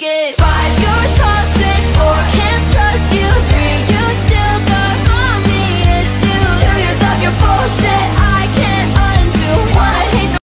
like. Five.